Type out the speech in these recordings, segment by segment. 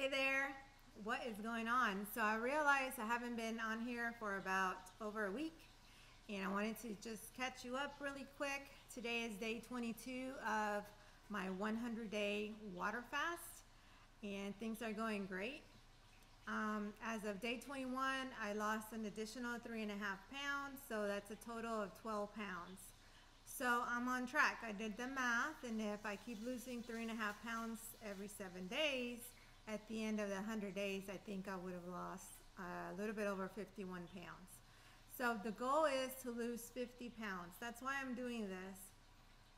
Hey there, what is going on? So I realized I haven't been on here for about over a week and I wanted to just catch you up really quick. Today is day 22 of my 100 day water fast and things are going great. Um, as of day 21, I lost an additional three and a half pounds, so that's a total of 12 pounds. So I'm on track. I did the math, and if I keep losing three and a half pounds every seven days, at the end of the 100 days, I think I would have lost a little bit over 51 pounds. So the goal is to lose 50 pounds. That's why I'm doing this.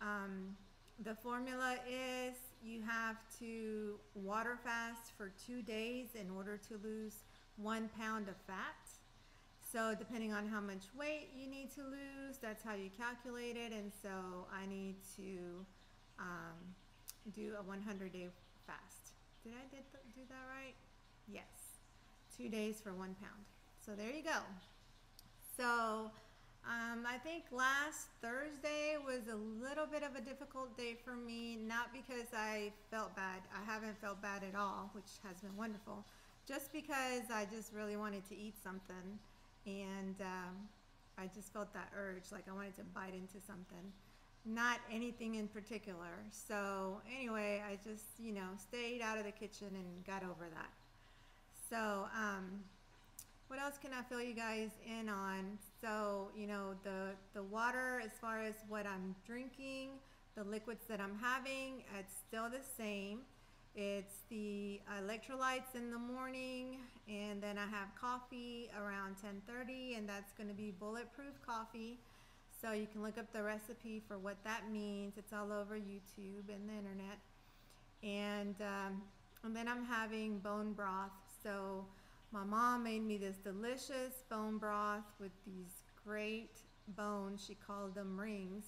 Um, the formula is you have to water fast for two days in order to lose one pound of fat. So depending on how much weight you need to lose, that's how you calculate it. And so I need to um, do a 100 day fast. Did I did do that right? Yes. Two days for one pound. So there you go. So um, I think last Thursday was a little bit of a difficult day for me, not because I felt bad. I haven't felt bad at all, which has been wonderful. Just because I just really wanted to eat something and um, I just felt that urge, like I wanted to bite into something not anything in particular. So anyway, I just, you know, stayed out of the kitchen and got over that. So, um, what else can I fill you guys in on? So, you know, the, the water, as far as what I'm drinking, the liquids that I'm having, it's still the same. It's the electrolytes in the morning, and then I have coffee around 10:30, and that's going to be bulletproof coffee. So you can look up the recipe for what that means. It's all over YouTube and the internet. And, um, and then I'm having bone broth. So my mom made me this delicious bone broth with these great bones. She called them rings.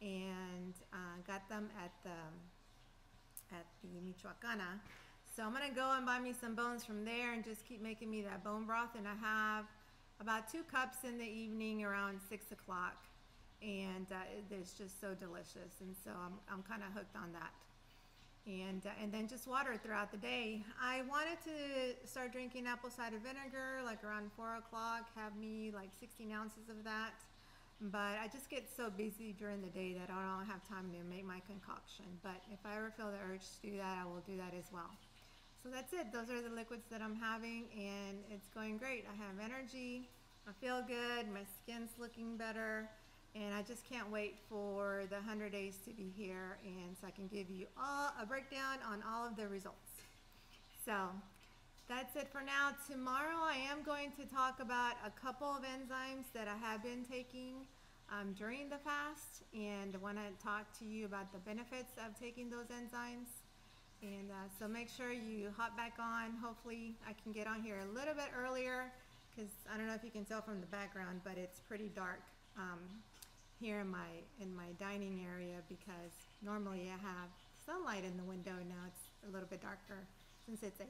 And uh, got them at the, at the Michoacana. So I'm going to go and buy me some bones from there and just keep making me that bone broth. And I have about two cups in the evening around 6 o'clock and uh, it's just so delicious. And so I'm, I'm kind of hooked on that. And, uh, and then just water throughout the day. I wanted to start drinking apple cider vinegar like around four o'clock, have me like 16 ounces of that. But I just get so busy during the day that I don't have time to make my concoction. But if I ever feel the urge to do that, I will do that as well. So that's it. Those are the liquids that I'm having and it's going great. I have energy. I feel good. My skin's looking better. And I just can't wait for the 100 days to be here and so I can give you all a breakdown on all of the results. So that's it for now. Tomorrow I am going to talk about a couple of enzymes that I have been taking um, during the fast and I want to talk to you about the benefits of taking those enzymes. And uh, so make sure you hop back on. Hopefully I can get on here a little bit earlier because I don't know if you can tell from the background, but it's pretty dark. Um, here in my in my dining area because normally I have sunlight in the window. Now it's a little bit darker since it's 8.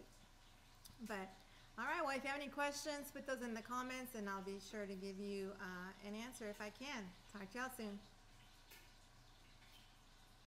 But all right, well, if you have any questions, put those in the comments and I'll be sure to give you uh, an answer if I can. Talk to y'all soon.